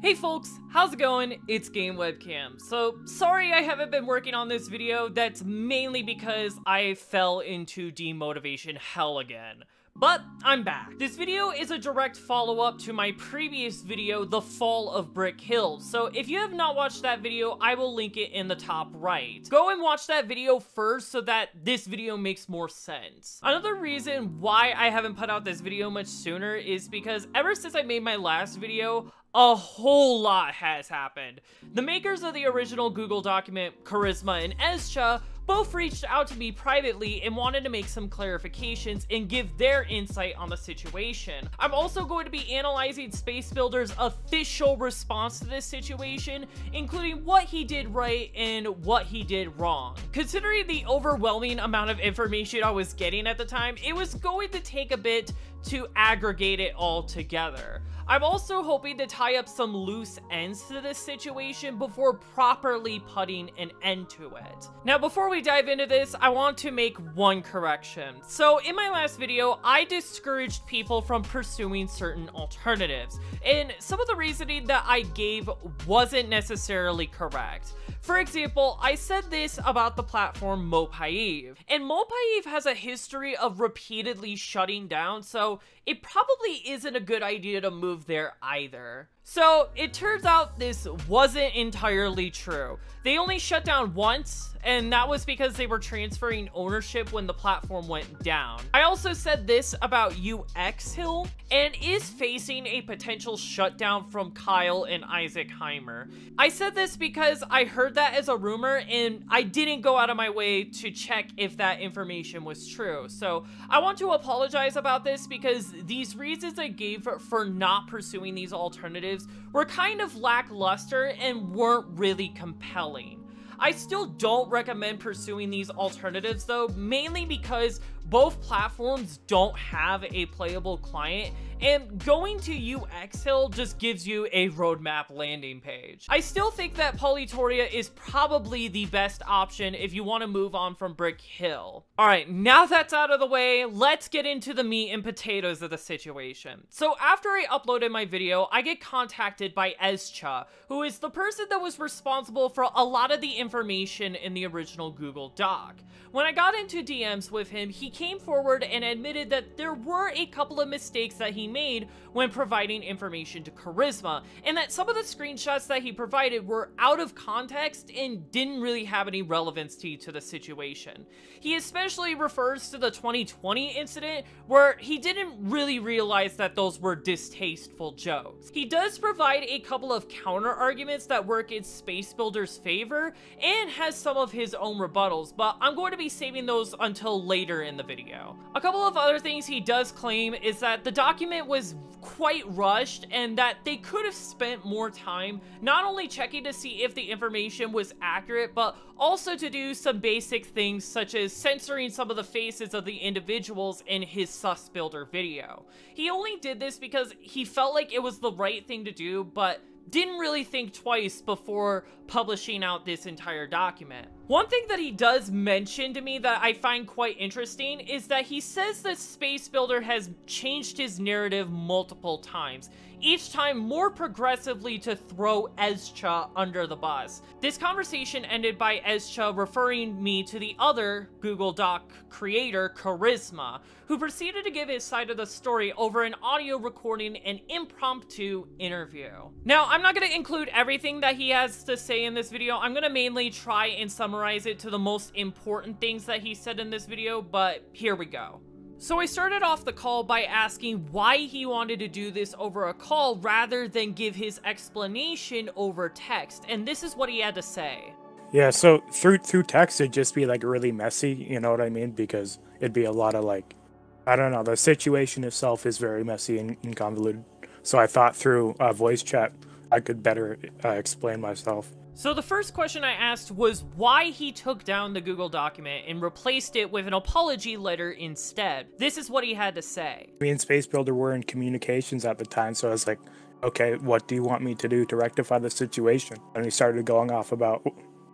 Hey folks, how's it going? It's Game Webcam. So, sorry I haven't been working on this video, that's mainly because I fell into demotivation hell again. But I'm back. This video is a direct follow-up to my previous video, The Fall of Brick Hill. So if you have not watched that video, I will link it in the top right. Go and watch that video first so that this video makes more sense. Another reason why I haven't put out this video much sooner is because ever since I made my last video, a whole lot has happened. The makers of the original Google document, Charisma and Ezcha, both reached out to me privately and wanted to make some clarifications and give their insight on the situation. I'm also going to be analyzing Space Builder's official response to this situation, including what he did right and what he did wrong. Considering the overwhelming amount of information I was getting at the time, it was going to take a bit to aggregate it all together. I'm also hoping to tie up some loose ends to this situation before properly putting an end to it. Now before we dive into this, I want to make one correction. So in my last video, I discouraged people from pursuing certain alternatives, and some of the reasoning that I gave wasn't necessarily correct. For example, I said this about the platform Mopaiv, and Mopaiv has a history of repeatedly shutting down, so it probably isn't a good idea to move there either. So it turns out this wasn't entirely true. They only shut down once, and that was because they were transferring ownership when the platform went down. I also said this about UX Hill, and is facing a potential shutdown from Kyle and Isaac Heimer. I said this because I heard that as a rumor, and I didn't go out of my way to check if that information was true. So I want to apologize about this because these reasons I gave for not pursuing these alternatives were kind of lackluster and weren't really compelling. I still don't recommend pursuing these alternatives though, mainly because both platforms don't have a playable client, and going to UX Hill just gives you a roadmap landing page. I still think that Polytoria is probably the best option if you want to move on from Brick Hill. Alright, now that's out of the way, let's get into the meat and potatoes of the situation. So after I uploaded my video, I get contacted by Ezcha, who is the person that was responsible for a lot of the information in the original Google Doc. When I got into DMs with him, he came forward and admitted that there were a couple of mistakes that he made when providing information to Charisma, and that some of the screenshots that he provided were out of context and didn't really have any relevancy to the situation. He especially refers to the 2020 incident where he didn't really realize that those were distasteful jokes. He does provide a couple of counter arguments that work in Space Builder's favor and has some of his own rebuttals, but I'm going to be saving those until later in the video. A couple of other things he does claim is that the document was quite rushed and that they could have spent more time not only checking to see if the information was accurate, but also to do some basic things such as censoring some of the faces of the individuals in his sus builder video. He only did this because he felt like it was the right thing to do, but didn't really think twice before publishing out this entire document. One thing that he does mention to me that I find quite interesting is that he says that Space Builder has changed his narrative multiple times, each time more progressively to throw Ezcha under the bus. This conversation ended by Ezcha referring me to the other Google Doc creator, Charisma, who proceeded to give his side of the story over an audio recording and impromptu interview. Now, I'm not going to include everything that he has to say in this video. I'm going to mainly try and summarize it to the most important things that he said in this video, but here we go. So I started off the call by asking why he wanted to do this over a call rather than give his explanation over text, and this is what he had to say. Yeah, so through through text it'd just be like really messy, you know what I mean? Because it'd be a lot of like I don't know, the situation itself is very messy and, and convoluted. So I thought through uh, voice chat I could better uh, explain myself. So the first question I asked was why he took down the Google document and replaced it with an apology letter instead. This is what he had to say. Me and Space Builder were in communications at the time, so I was like, okay, what do you want me to do to rectify the situation? And he started going off about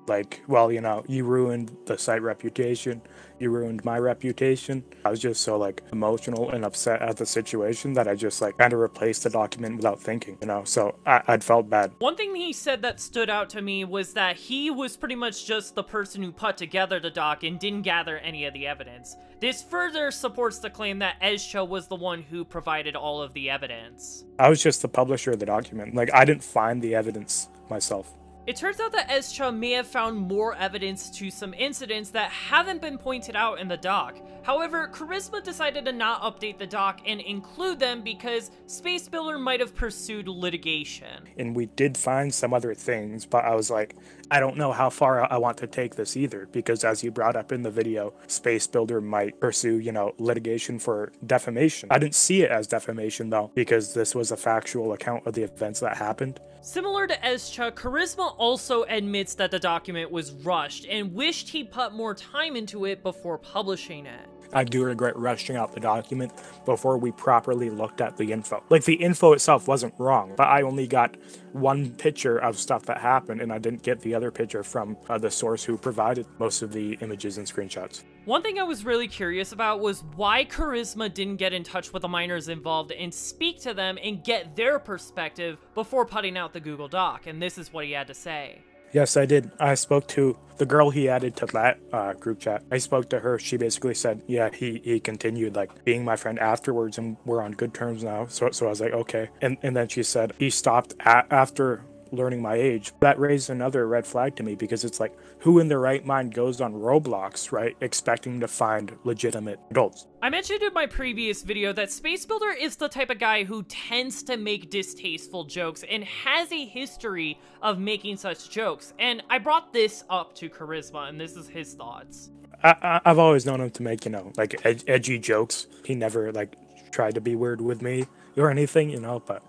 like, well, you know, you ruined the site reputation, you ruined my reputation. I was just so like emotional and upset at the situation that I just like kind of replaced the document without thinking, you know. So I I'd felt bad. One thing he said that stood out to me was that he was pretty much just the person who put together the doc and didn't gather any of the evidence. This further supports the claim that Ezcha was the one who provided all of the evidence. I was just the publisher of the document. Like I didn't find the evidence myself. It turns out that Ezcha may have found more evidence to some incidents that haven't been pointed out in the doc. However, Charisma decided to not update the doc and include them because Space Builder might have pursued litigation. And we did find some other things, but I was like, I don't know how far I want to take this either, because as you brought up in the video, Space Builder might pursue, you know, litigation for defamation. I didn't see it as defamation though, because this was a factual account of the events that happened. Similar to Ezcha, Charisma also admits that the document was rushed and wished he put more time into it before publishing it. I do regret rushing out the document before we properly looked at the info. Like the info itself wasn't wrong, but I only got one picture of stuff that happened and I didn't get the other picture from uh, the source who provided most of the images and screenshots. One thing I was really curious about was why Charisma didn't get in touch with the miners involved and speak to them and get their perspective before putting out the Google Doc, and this is what he had to say. Yes, I did. I spoke to the girl he added to that uh, group chat. I spoke to her. She basically said, "Yeah, he, he continued like being my friend afterwards, and we're on good terms now." So so I was like, "Okay." And and then she said he stopped after learning my age. That raised another red flag to me because it's like, who in their right mind goes on Roblox, right, expecting to find legitimate adults? I mentioned in my previous video that Space Builder is the type of guy who tends to make distasteful jokes and has a history of making such jokes. And I brought this up to Charisma, and this is his thoughts. I, have always known him to make, you know, like ed- edgy jokes. He never, like, tried to be weird with me or anything, you know, but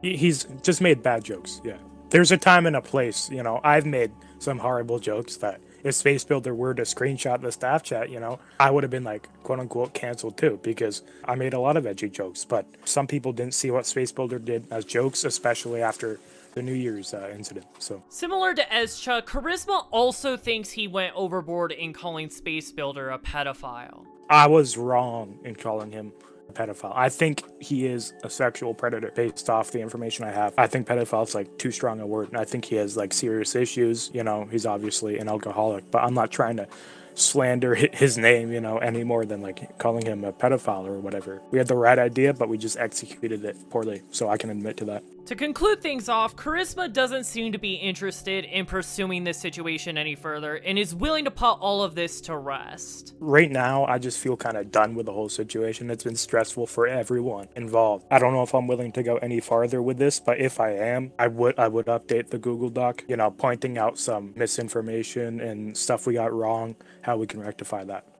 he's just made bad jokes, yeah there's a time and a place. You know, I've made some horrible jokes that if Space Builder were to screenshot the staff chat, you know, I would have been like quote unquote canceled too because I made a lot of edgy jokes. But some people didn't see what Space Builder did as jokes, especially after the New Year's uh, incident. So similar to Ezcha, Charisma also thinks he went overboard in calling Space Builder a pedophile. I was wrong in calling him pedophile. I think he is a sexual predator based off the information I have. I think pedophile is like too strong a word. And I think he has like serious issues. You know, he's obviously an alcoholic, but I'm not trying to slander his name, you know, any more than like calling him a pedophile or whatever. We had the right idea, but we just executed it poorly. So I can admit to that. To conclude things off, Charisma doesn't seem to be interested in pursuing this situation any further and is willing to put all of this to rest. Right now, I just feel kind of done with the whole situation. It's been stressful for everyone involved. I don't know if I'm willing to go any farther with this, but if I am, I would I would update the Google Doc, you know, pointing out some misinformation and stuff we got wrong, how we can rectify that.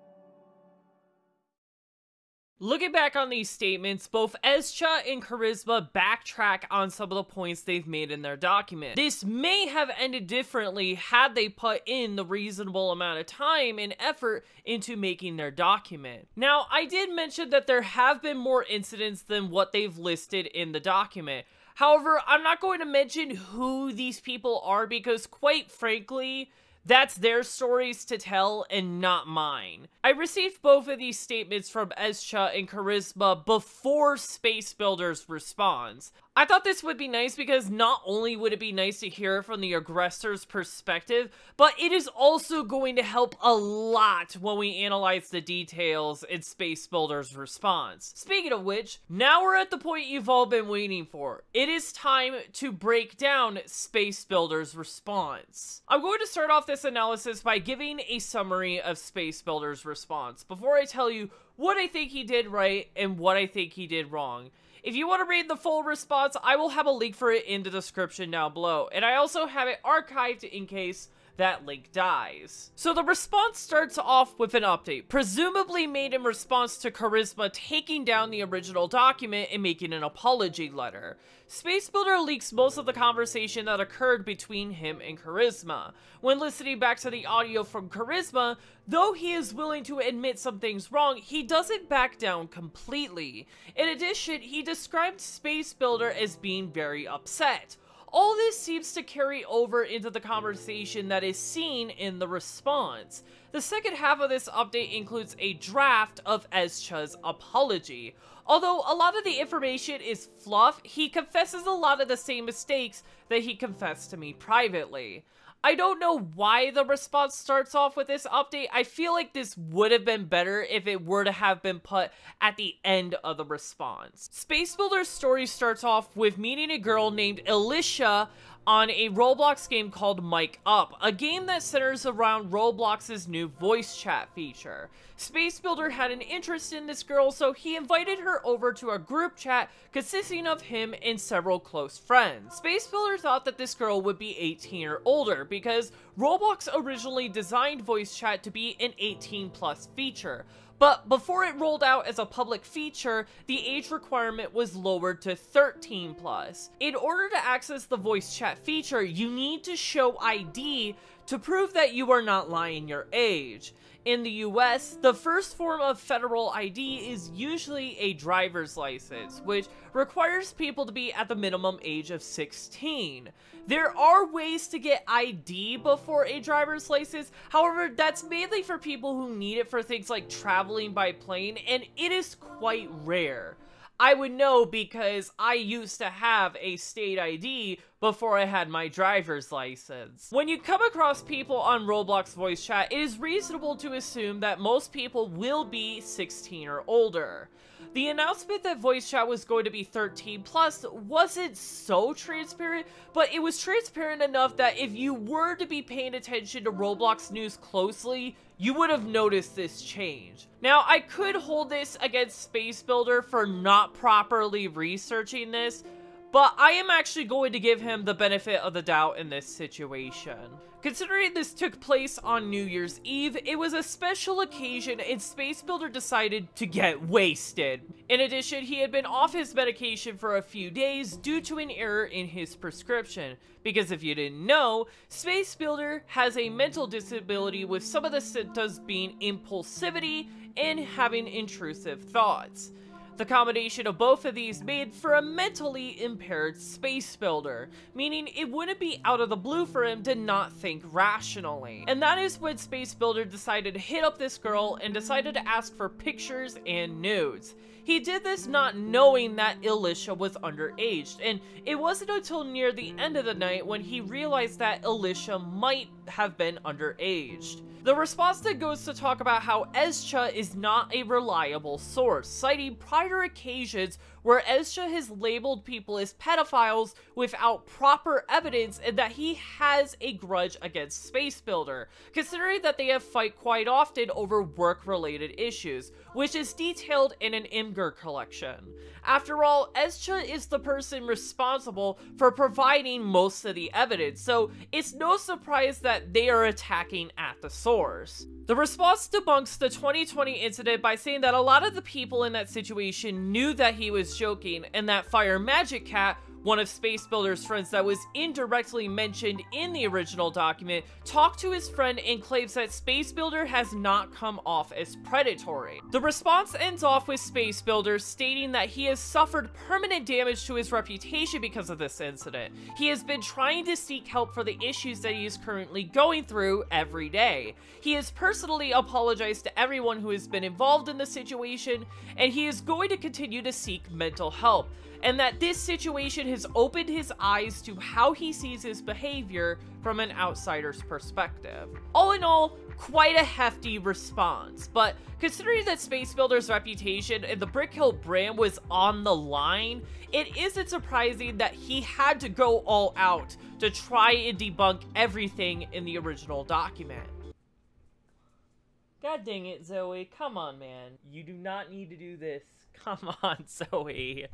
Looking back on these statements, both Ezcha and Charisma backtrack on some of the points they've made in their document. This may have ended differently had they put in the reasonable amount of time and effort into making their document. Now, I did mention that there have been more incidents than what they've listed in the document. However, I'm not going to mention who these people are because quite frankly, that's their stories to tell and not mine. I received both of these statements from Ezcha and Charisma before Space Builder's response. I thought this would be nice because not only would it be nice to hear from the aggressor's perspective, but it is also going to help a lot when we analyze the details in Space Builder's response. Speaking of which, now we're at the point you've all been waiting for. It is time to break down Space Builder's response. I'm going to start off this analysis by giving a summary of Space Builder's response before I tell you what I think he did right and what I think he did wrong. If you want to read the full response, I will have a link for it in the description down below. And I also have it archived in case that link dies. So the response starts off with an update, presumably made in response to Charisma taking down the original document and making an apology letter. Space Builder leaks most of the conversation that occurred between him and Charisma. When listening back to the audio from Charisma, though he is willing to admit something's wrong, he doesn't back down completely. In addition, he described Space Builder as being very upset. All this seems to carry over into the conversation that is seen in the response. The second half of this update includes a draft of Ezcha's apology. Although a lot of the information is fluff, he confesses a lot of the same mistakes that he confessed to me privately. I don't know why the response starts off with this update. I feel like this would have been better if it were to have been put at the end of the response. Space Builder's story starts off with meeting a girl named Alicia on a Roblox game called Mic Up, a game that centers around Roblox's new voice chat feature. Space Builder had an interest in this girl, so he invited her over to a group chat consisting of him and several close friends. Space Builder thought that this girl would be 18 or older because Roblox originally designed voice chat to be an 18 plus feature, but before it rolled out as a public feature, the age requirement was lowered to 13 plus. In order to access the voice chat feature, you need to show ID to prove that you are not lying your age. In the US, the first form of federal ID is usually a driver's license, which requires people to be at the minimum age of 16. There are ways to get ID before a driver's license, however, that's mainly for people who need it for things like traveling by plane, and it is quite rare. I would know because I used to have a state ID before I had my driver's license. When you come across people on Roblox voice chat, it is reasonable to assume that most people will be 16 or older. The announcement that voice chat was going to be 13 plus wasn't so transparent, but it was transparent enough that if you were to be paying attention to Roblox news closely, you would have noticed this change. Now, I could hold this against Space Builder for not properly researching this, but I am actually going to give him the benefit of the doubt in this situation. Considering this took place on New Year's Eve, it was a special occasion and Space Builder decided to get wasted. In addition, he had been off his medication for a few days due to an error in his prescription. Because if you didn't know, Space Builder has a mental disability with some of the symptoms being impulsivity and having intrusive thoughts. The combination of both of these made for a mentally impaired space builder, meaning it wouldn't be out of the blue for him to not think rationally. And that is when Space Builder decided to hit up this girl and decided to ask for pictures and nudes. He did this not knowing that Alicia was underage, and it wasn't until near the end of the night when he realized that Alicia might have been underaged. The response then goes to talk about how Ezcha is not a reliable source, citing prior occasions where Ezcha has labeled people as pedophiles without proper evidence and that he has a grudge against Space Builder, considering that they have fight quite often over work-related issues, which is detailed in an Imgur collection. After all, Ezcha is the person responsible for providing most of the evidence, so it's no surprise that they are attacking at the source. The response debunks the 2020 incident by saying that a lot of the people in that situation knew that he was joking and that Fire Magic Cat one of Space Builder's friends that was indirectly mentioned in the original document, talked to his friend and claims that Space Builder has not come off as predatory. The response ends off with Space Builder stating that he has suffered permanent damage to his reputation because of this incident. He has been trying to seek help for the issues that he is currently going through every day. He has personally apologized to everyone who has been involved in the situation, and he is going to continue to seek mental help and that this situation has opened his eyes to how he sees his behavior from an outsider's perspective. All in all, quite a hefty response, but considering that Space Builder's reputation and the Brickhill brand was on the line, it isn't surprising that he had to go all out to try and debunk everything in the original document. God dang it, Zoe. Come on, man. You do not need to do this. Come on, Zoe.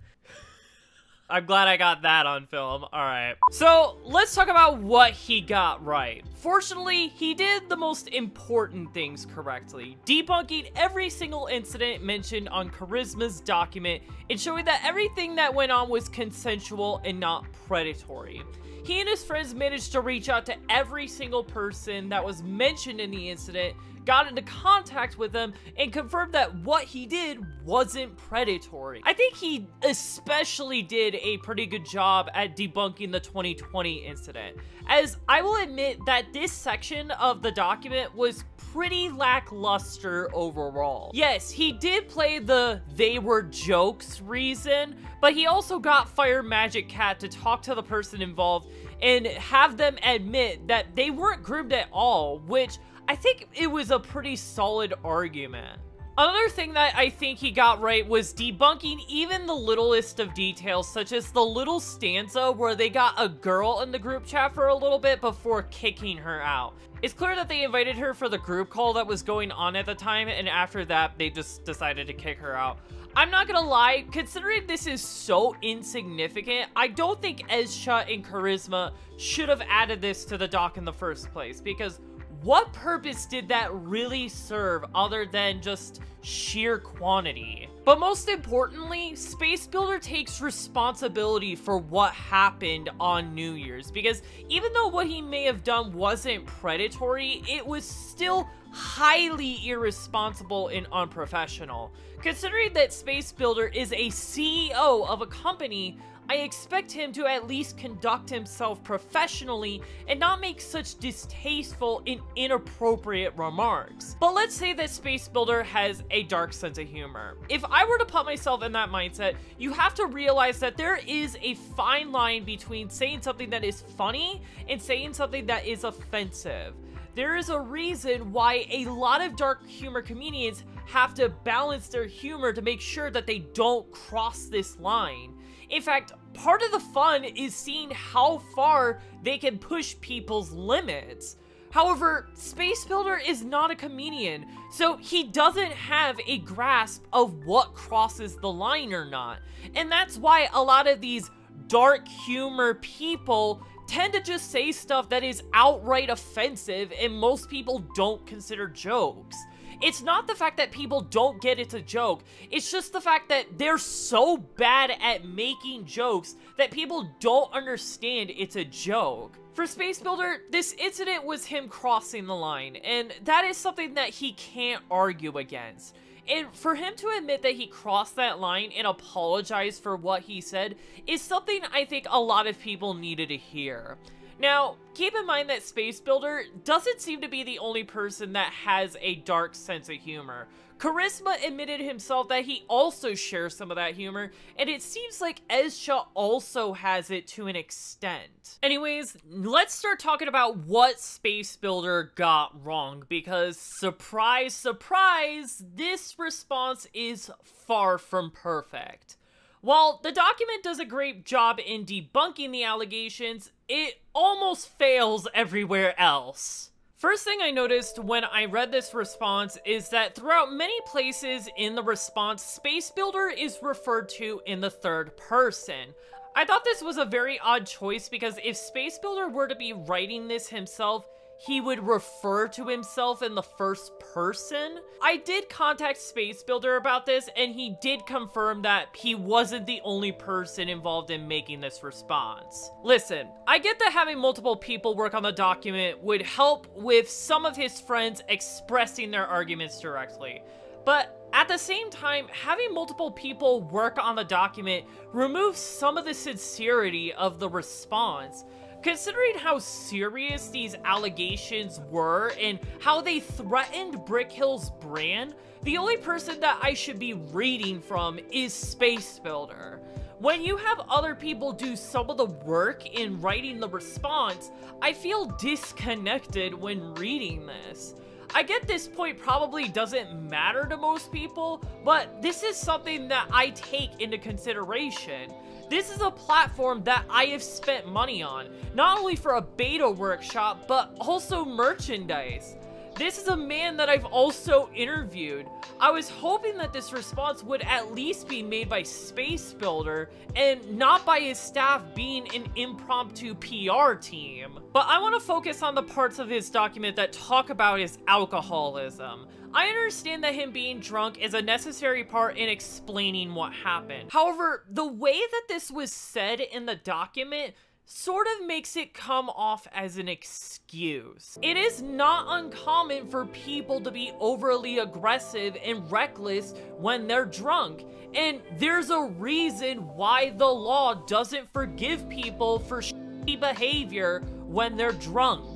I'm glad I got that on film. All right. So let's talk about what he got right. Fortunately, he did the most important things correctly, debunking every single incident mentioned on Charisma's document and showing that everything that went on was consensual and not predatory. He and his friends managed to reach out to every single person that was mentioned in the incident got into contact with them and confirmed that what he did wasn't predatory. I think he especially did a pretty good job at debunking the 2020 incident, as I will admit that this section of the document was pretty lackluster overall. Yes, he did play the they were jokes reason, but he also got Fire Magic Cat to talk to the person involved and have them admit that they weren't groomed at all, which I think it was a pretty solid argument. Another thing that I think he got right was debunking even the littlest of details, such as the little stanza where they got a girl in the group chat for a little bit before kicking her out. It's clear that they invited her for the group call that was going on at the time, and after that, they just decided to kick her out. I'm not gonna lie, considering this is so insignificant, I don't think Ezcha and Charisma should have added this to the doc in the first place, because what purpose did that really serve other than just sheer quantity? But most importantly, Space Builder takes responsibility for what happened on New Year's because even though what he may have done wasn't predatory, it was still highly irresponsible and unprofessional. Considering that Space Builder is a CEO of a company I expect him to at least conduct himself professionally and not make such distasteful and inappropriate remarks. But let's say that Space Builder has a dark sense of humor. If I were to put myself in that mindset, you have to realize that there is a fine line between saying something that is funny and saying something that is offensive. There is a reason why a lot of dark humor comedians have to balance their humor to make sure that they don't cross this line. In fact, part of the fun is seeing how far they can push people's limits. However, Space Builder is not a comedian, so he doesn't have a grasp of what crosses the line or not. And that's why a lot of these dark humor people tend to just say stuff that is outright offensive and most people don't consider jokes. It's not the fact that people don't get it's a joke. It's just the fact that they're so bad at making jokes that people don't understand it's a joke. For Space Builder, this incident was him crossing the line, and that is something that he can't argue against. And for him to admit that he crossed that line and apologize for what he said is something I think a lot of people needed to hear. Now, keep in mind that Space Builder doesn't seem to be the only person that has a dark sense of humor. Charisma admitted himself that he also shares some of that humor, and it seems like Ezcha also has it to an extent. Anyways, let's start talking about what Space Builder got wrong, because surprise, surprise, this response is far from perfect. While the document does a great job in debunking the allegations, it almost fails everywhere else. First thing I noticed when I read this response is that throughout many places in the response, Space Builder is referred to in the third person. I thought this was a very odd choice because if Space Builder were to be writing this himself, he would refer to himself in the first person. I did contact Space Builder about this, and he did confirm that he wasn't the only person involved in making this response. Listen, I get that having multiple people work on the document would help with some of his friends expressing their arguments directly. But at the same time, having multiple people work on the document removes some of the sincerity of the response. Considering how serious these allegations were and how they threatened Brickhill's brand, the only person that I should be reading from is Space Builder. When you have other people do some of the work in writing the response, I feel disconnected when reading this. I get this point probably doesn't matter to most people, but this is something that I take into consideration. This is a platform that I have spent money on, not only for a beta workshop, but also merchandise. This is a man that I've also interviewed. I was hoping that this response would at least be made by Space Builder and not by his staff being an impromptu PR team. But I want to focus on the parts of his document that talk about his alcoholism. I understand that him being drunk is a necessary part in explaining what happened. However, the way that this was said in the document sort of makes it come off as an excuse. It is not uncommon for people to be overly aggressive and reckless when they're drunk, and there's a reason why the law doesn't forgive people for behavior when they're drunk.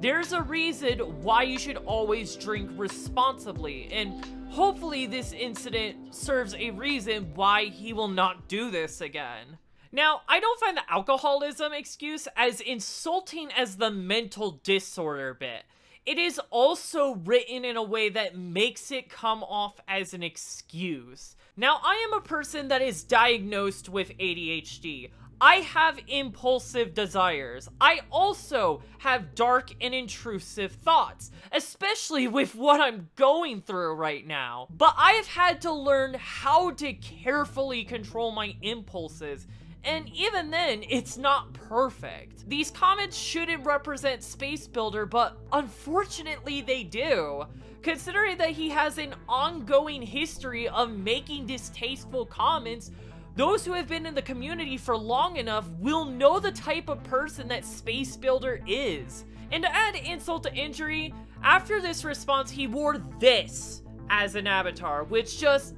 There's a reason why you should always drink responsibly, and hopefully this incident serves a reason why he will not do this again. Now, I don't find the alcoholism excuse as insulting as the mental disorder bit. It is also written in a way that makes it come off as an excuse. Now, I am a person that is diagnosed with ADHD. I have impulsive desires. I also have dark and intrusive thoughts, especially with what I'm going through right now. But I have had to learn how to carefully control my impulses and even then, it's not perfect. These comments shouldn't represent Space Builder, but unfortunately they do. Considering that he has an ongoing history of making distasteful comments, those who have been in the community for long enough will know the type of person that Space Builder is. And to add insult to injury, after this response, he wore this as an avatar, which just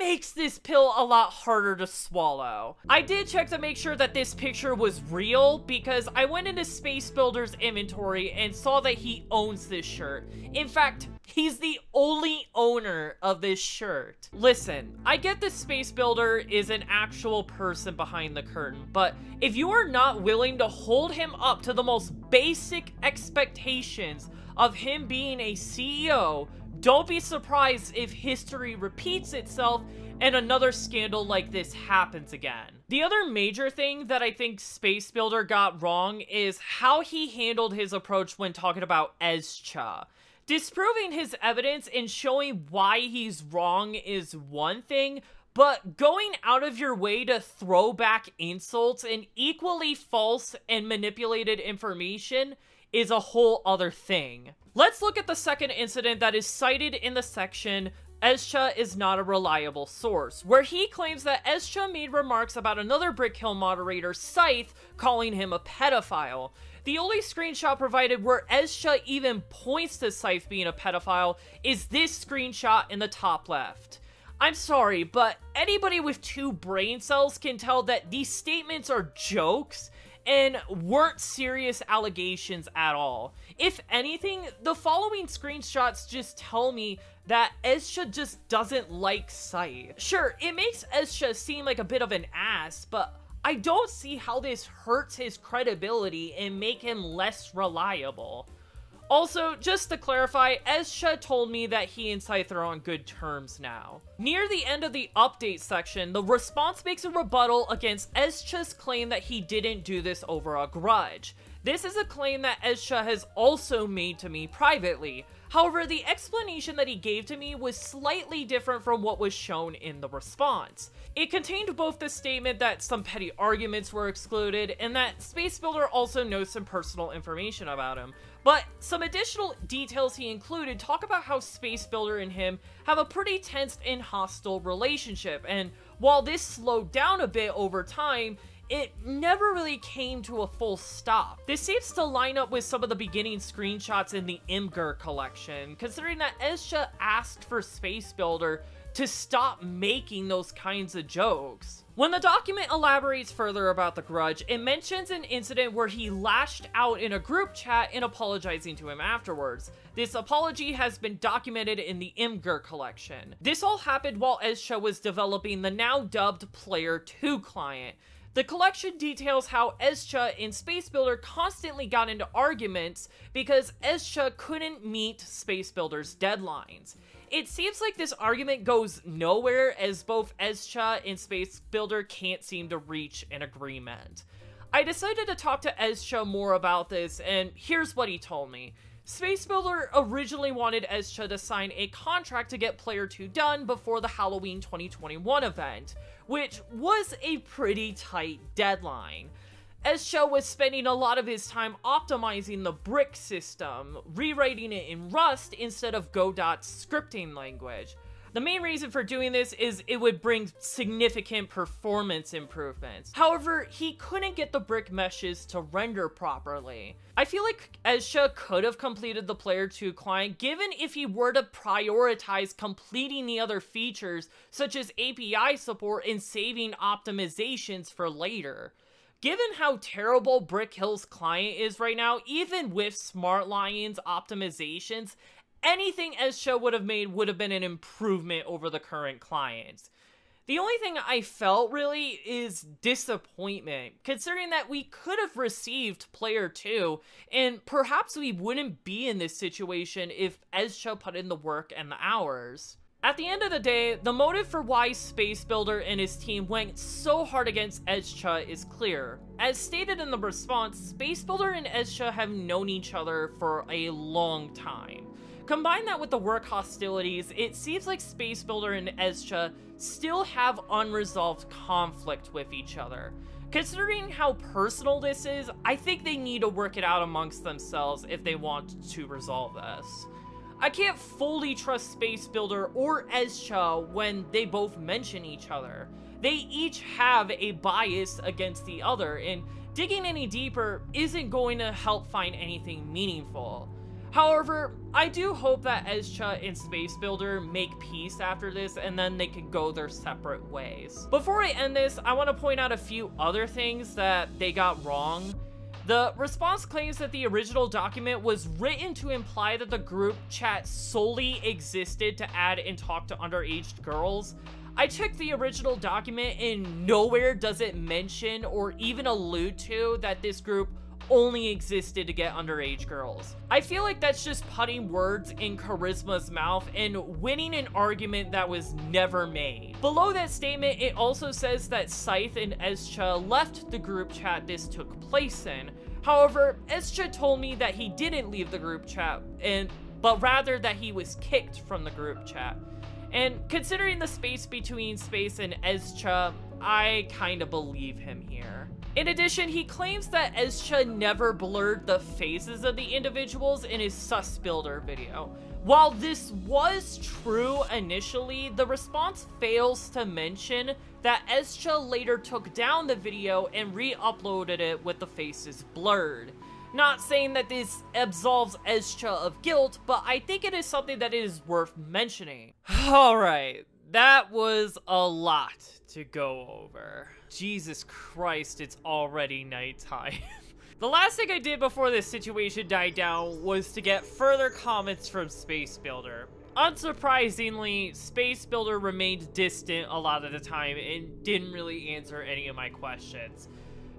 makes this pill a lot harder to swallow. I did check to make sure that this picture was real because I went into Space Builder's inventory and saw that he owns this shirt. In fact, He's the only owner of this shirt. Listen, I get that Space Builder is an actual person behind the curtain, but if you are not willing to hold him up to the most basic expectations of him being a CEO don't be surprised if history repeats itself and another scandal like this happens again. The other major thing that I think Space Builder got wrong is how he handled his approach when talking about Ezcha. Disproving his evidence and showing why he's wrong is one thing, but going out of your way to throw back insults and equally false and manipulated information is a whole other thing. Let's look at the second incident that is cited in the section Ezcha is not a reliable source, where he claims that Ezcha made remarks about another Brickhill moderator, Scythe, calling him a pedophile. The only screenshot provided where Ezcha even points to Scythe being a pedophile is this screenshot in the top left. I'm sorry, but anybody with two brain cells can tell that these statements are jokes and weren't serious allegations at all. If anything, the following screenshots just tell me that Ezcha just doesn't like Scythe. Sure, it makes Ezcha seem like a bit of an ass, but I don't see how this hurts his credibility and make him less reliable. Also, just to clarify, Ezcha told me that he and Scythe are on good terms now. Near the end of the update section, the response makes a rebuttal against Ezcha's claim that he didn't do this over a grudge. This is a claim that Ezcha has also made to me privately. However, the explanation that he gave to me was slightly different from what was shown in the response. It contained both the statement that some petty arguments were excluded and that Space Builder also knows some personal information about him, but some additional details he included talk about how Space Builder and him have a pretty tense and hostile relationship, and while this slowed down a bit over time, it never really came to a full stop. This seems to line up with some of the beginning screenshots in the Imgur collection, considering that Ezcha asked for Space Builder to stop making those kinds of jokes. When the document elaborates further about the grudge, it mentions an incident where he lashed out in a group chat and apologizing to him afterwards. This apology has been documented in the Imgur collection. This all happened while Ezcha was developing the now dubbed Player 2 client. The collection details how Ezcha and Space Builder constantly got into arguments because Ezcha couldn't meet Space Builder's deadlines. It seems like this argument goes nowhere as both Ezcha and Space Builder can't seem to reach an agreement. I decided to talk to Ezcha more about this, and here's what he told me. Space Builder originally wanted Ezcha to sign a contract to get Player 2 done before the Halloween 2021 event, which was a pretty tight deadline. Ezcha was spending a lot of his time optimizing the brick system, rewriting it in Rust instead of Godot's scripting language. The main reason for doing this is it would bring significant performance improvements. However, he couldn't get the brick meshes to render properly. I feel like Ezcha could have completed the Player 2 client given if he were to prioritize completing the other features such as API support and saving optimizations for later. Given how terrible Brick Hill's client is right now, even with Smart Lion's optimizations, anything Ezcha would have made would have been an improvement over the current client. The only thing I felt really is disappointment, considering that we could have received Player 2, and perhaps we wouldn't be in this situation if Ezcha put in the work and the hours. At the end of the day, the motive for why Space Builder and his team went so hard against Ezcha is clear. As stated in the response, Space Builder and Ezcha have known each other for a long time. Combine that with the work hostilities, it seems like Space Builder and Ezcha still have unresolved conflict with each other. Considering how personal this is, I think they need to work it out amongst themselves if they want to resolve this. I can't fully trust Space Builder or Ezcha when they both mention each other. They each have a bias against the other, and digging any deeper isn't going to help find anything meaningful. However, I do hope that Ezcha and Space Builder make peace after this and then they can go their separate ways. Before I end this, I want to point out a few other things that they got wrong. The response claims that the original document was written to imply that the group chat solely existed to add and talk to underage girls. I checked the original document and nowhere does it mention or even allude to that this group only existed to get underage girls. I feel like that's just putting words in Charisma's mouth and winning an argument that was never made. Below that statement, it also says that Scythe and Ezcha left the group chat this took place in. However, Ezcha told me that he didn't leave the group chat, and but rather that he was kicked from the group chat. And considering the space between Space and Ezcha, I kinda believe him here. In addition, he claims that Ezcha never blurred the faces of the individuals in his sus builder video. While this was true initially, the response fails to mention that Ezcha later took down the video and re-uploaded it with the faces blurred. Not saying that this absolves Ezcha of guilt, but I think it is something that is worth mentioning. Alright, that was a lot to go over. Jesus Christ, it's already nighttime. the last thing I did before this situation died down was to get further comments from Space Builder. Unsurprisingly, Space Builder remained distant a lot of the time and didn't really answer any of my questions.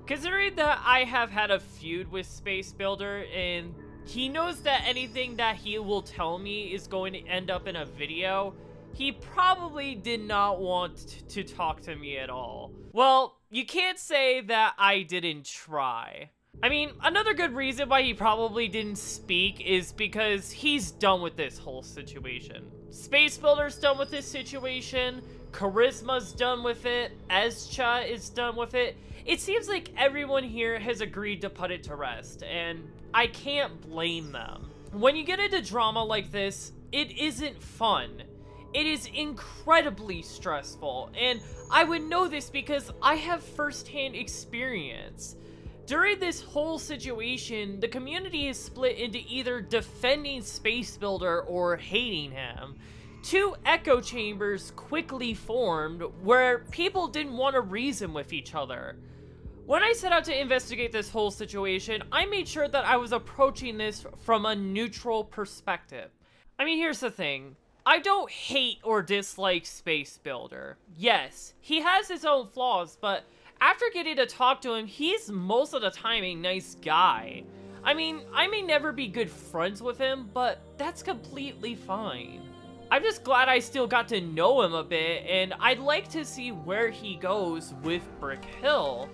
Considering that I have had a feud with Space Builder and he knows that anything that he will tell me is going to end up in a video, he probably did not want to talk to me at all. Well, you can't say that I didn't try. I mean, another good reason why he probably didn't speak is because he's done with this whole situation. Space Builder's done with this situation, Charisma's done with it, Ezcha is done with it. It seems like everyone here has agreed to put it to rest, and I can't blame them. When you get into drama like this, it isn't fun. It is incredibly stressful, and I would know this because I have firsthand experience. During this whole situation, the community is split into either defending Space Builder or hating him. Two echo chambers quickly formed where people didn't want to reason with each other. When I set out to investigate this whole situation, I made sure that I was approaching this from a neutral perspective. I mean, here's the thing. I don't hate or dislike Space Builder. Yes, he has his own flaws, but after getting to talk to him, he's most of the time a nice guy. I mean, I may never be good friends with him, but that's completely fine. I'm just glad I still got to know him a bit, and I'd like to see where he goes with Brick Hill.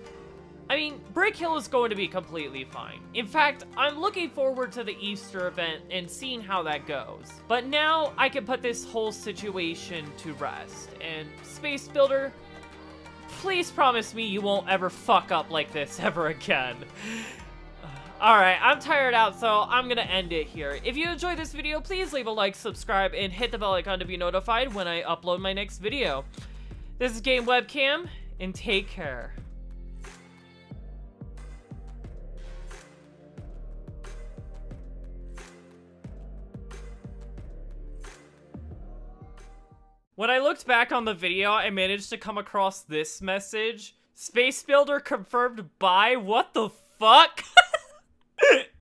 I mean, Brick Hill is going to be completely fine. In fact, I'm looking forward to the Easter event and seeing how that goes. But now I can put this whole situation to rest. And Space Builder, please promise me you won't ever fuck up like this ever again. Alright, I'm tired out, so I'm gonna end it here. If you enjoyed this video, please leave a like, subscribe, and hit the bell icon to be notified when I upload my next video. This is Game Webcam, and take care. When I looked back on the video, I managed to come across this message. Space Builder confirmed by what the fuck?